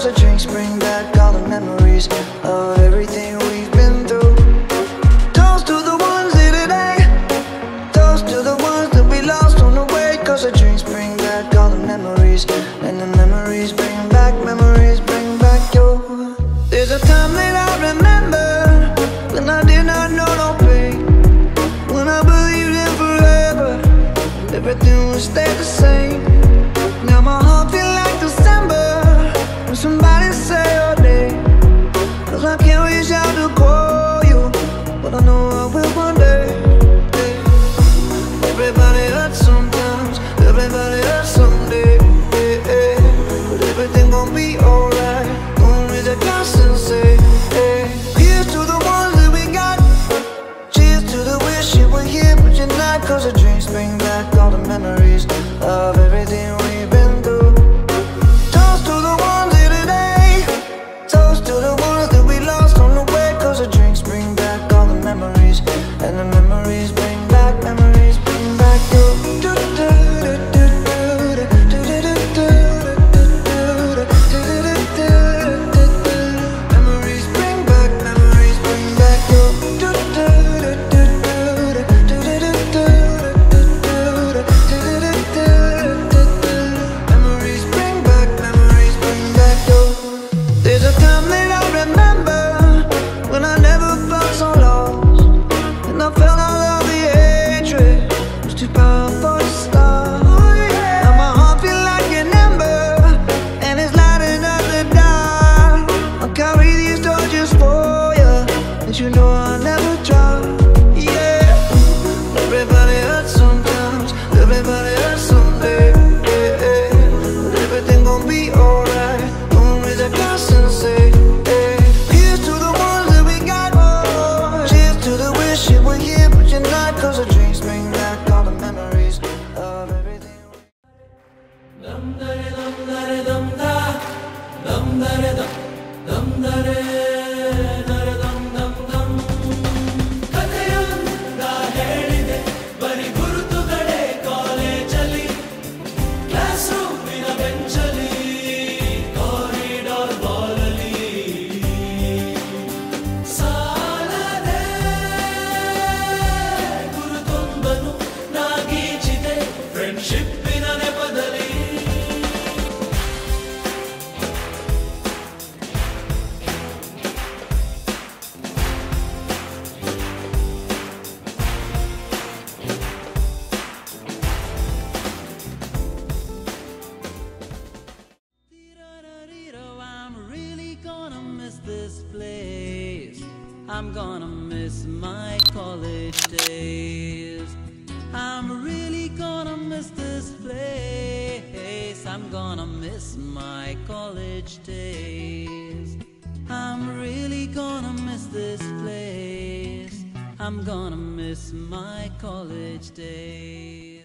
Sometimes the drinks bring back all the memories of everything we've been through. Toast to the ones here today. Toast to the ones that we lost on the way. Cause the drinks bring back all the memories. And the memories bring back, memories bring back your. There's a time that I remember when I did not know no pain. When I believed in forever, everything would stay the same. cause the dreams bring back all the memories Of everything just before I'm gonna miss my college days. I'm really gonna miss this place. I'm gonna miss my college days. I'm really gonna miss this place. I'm gonna miss my college days.